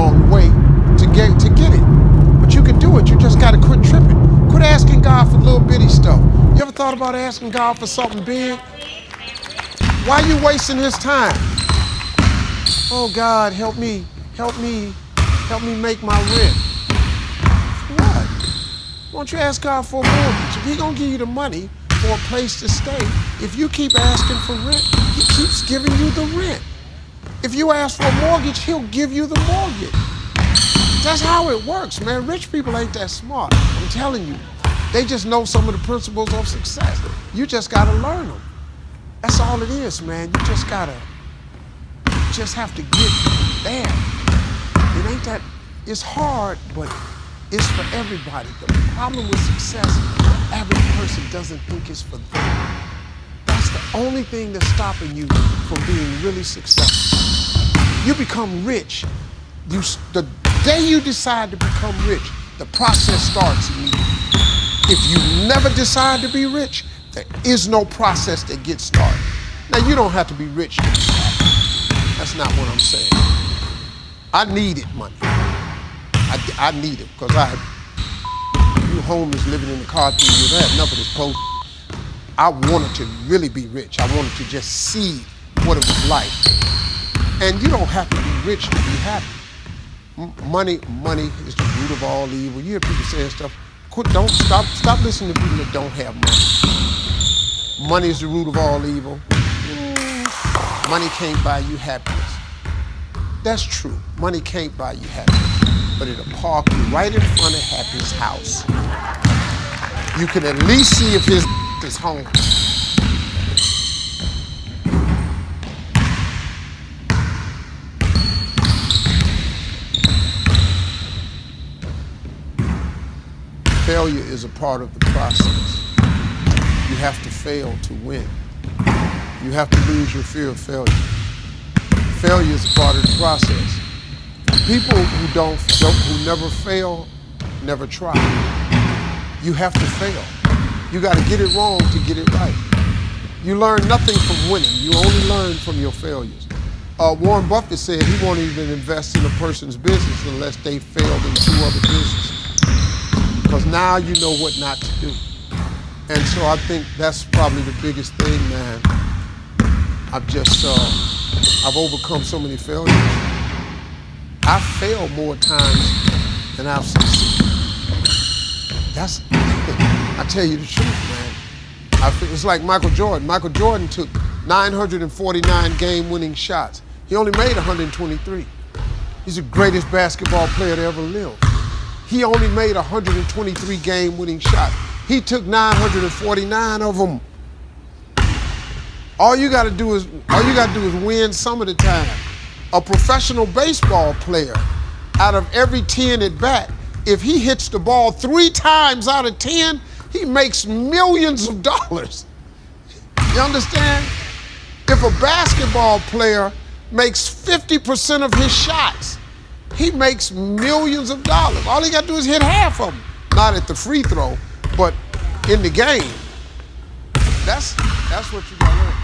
along the way to get to get it. But you can do it. You just got to quit tripping. Quit asking God for little bitty stuff. You ever thought about asking God for something big? Why are you wasting his time? Oh God, help me, help me, help me make my rent. What? Why don't you ask God for a mortgage? If He gonna give you the money for a place to stay, if you keep asking for rent, He keeps giving you the rent. If you ask for a mortgage, He'll give you the mortgage. That's how it works, man. Rich people ain't that smart. I'm telling you. They just know some of the principles of success. You just gotta learn them. That's all it is, man. You just gotta, you just have to get there. It ain't that, it's hard, but it's for everybody. The problem with success, the average person doesn't think it's for them. That's the only thing that's stopping you from being really successful. You become rich. You, the day you decide to become rich, the process starts immediately. If you never decide to be rich, there is no process that gets started. Now, you don't have to be rich. That's not what I'm saying. I needed money. I, I need it because I, you homeless living in the car three years, I had enough of this post. I wanted to really be rich. I wanted to just see what it was like. And you don't have to be rich to be happy. M- money, money is the root of all evil. You hear people saying stuff. Quit, don't stop, stop listening to people that don't have money. Money is the root of all evil. Money can't buy you happiness. That's true. Money can't buy you happiness, but it'll park you right in front of Happy's house. You can at least see if his is home. Failure is a part of the process. You have to fail to win. You have to lose your fear of failure. Failure is a part of the process. People who don't, who never fail, never try. You have to fail. You got to get it wrong to get it right. You learn nothing from winning. You only learn from your failures. Uh, Warren Buffett said he won't even invest in a person's business unless they failed in two other businesses. Because now you know what not to do. And so I think that's probably the biggest thing, man. I've just, uh, I've overcome so many failures. I've failed more times than I've succeeded. That's, I tell you the truth, man. I it's like Michael Jordan. Michael Jordan took 949 game-winning shots. He only made 123. He's the greatest basketball player to ever live. He only made 123 game-winning shots. He took 949 of them. All you got to do is all you got to do is win some of the time. A professional baseball player, out of every 10 at bat, if he hits the ball three times out of 10, he makes millions of dollars. You understand? If a basketball player makes 50% of his shots, he makes millions of dollars. All he got to do is hit half of them. Not at the free throw, but in the game. That's that's what you got to learn.